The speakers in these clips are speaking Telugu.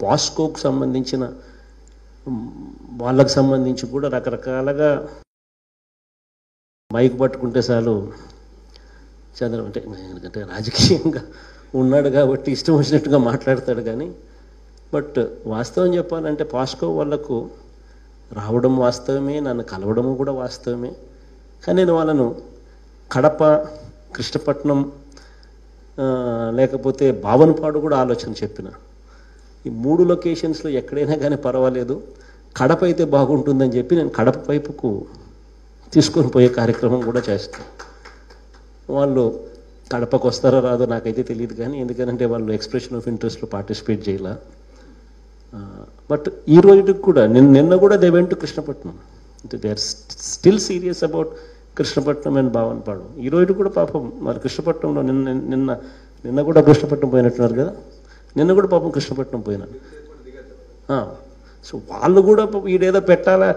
పాస్కోకు సంబంధించిన వాళ్ళకు సంబంధించి కూడా రకరకాలుగా మైక్ పట్టుకుంటే చాలు చంద్ర అంటే ఎందుకంటే రాజకీయంగా ఉన్నాడు కాబట్టి ఇష్టం వచ్చినట్టుగా మాట్లాడతాడు కానీ బట్ వాస్తవం చెప్పాలంటే పాస్కో వాళ్ళకు రావడం వాస్తవమే నన్ను కలవడము కూడా వాస్తవమే. కానీ నేను వాళ్ళను కడప కృష్ణపట్నం లేకపోతే భావనపాడు కూడా ఆలోచన చెప్పిన. ఈ మూడు లొకేషన్స్లో ఎక్కడైనా కానీ పర్వాలేదు. కడప అయితే బాగుంటుందని చెప్పి నేను కడప వైపుకు తీసుకొని పోయే కార్యక్రమం కూడా చేస్తాను వాళ్ళు కడపకు వస్తారో రాదో నాకైతే తెలియదు కానీ ఎందుకంటే వాళ్ళు ఎక్స్ప్రెషన్ ఆఫ్ ఇంట్రెస్ట్లో పార్టిసిపేట్ చేయాల. బట్ ఈ రోజుకి కూడా నిన్న నిన్న కూడా they Krishnapatnam. They are still serious about Krishnapatnam అని భావనపాడు ఈరోజు కూడా పాపం మరి కృష్ణపట్నంలో నిన్న నిన్న నిన్న కూడా కృష్ణపట్నం పోయినట్టున్నారు కదా? నిన్న కూడా పాపం కృష్ణపట్నం పోయినాను సో వాళ్ళు కూడా ఈడేదో పెట్టాలా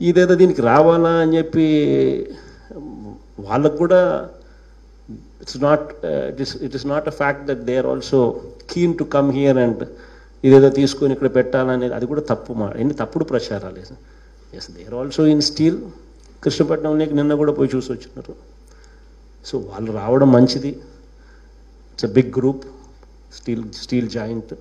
ఇదేదో దీనికి రావాలా అని చెప్పి వాళ్ళకు కూడా it's not it is it is not a fact that they are also keen to come here and ఇదేదో తీసుకొని ఇక్కడ పెట్టాలనేది అది కూడా తప్పు మా ఎన్ని తప్పుడు ప్రచారాలు as they are also in steel కృష్ణపట్నంలోకి నిన్న కూడా పోయి చూసి వచ్చినారు. సో వాళ్ళు రావడం మంచిది. It's a big group steel steel joint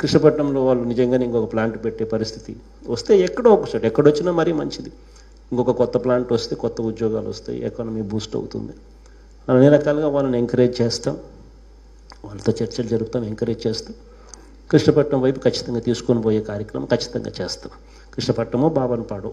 కృష్ణపట్నంలో వాళ్ళు నిజంగానే ఇంకొక ప్లాంట్ పెట్టే పరిస్థితి. వస్తే ఎక్కడో ఒకసారి ఎక్కడొచ్చినా మరీ మంచిది. ఇంకొక కొత్త ప్లాంట్ వస్తే కొత్త ఉద్యోగాలు వస్తాయి ఎకానమీ బూస్ట్ అవుతుంది. అన్ని రకాలుగా వాళ్ళని ఎంకరేజ్ చేస్తాం. వాళ్ళతో చర్చలు జరుపుతాం ఎంకరేజ్ చేస్తాం. కృష్ణపట్నం వైపు ఖచ్చితంగా తీసుకొని పోయే కార్యక్రమం ఖచ్చితంగా చేస్తాం. కృష్ణపట్నము బాబన్పాడు.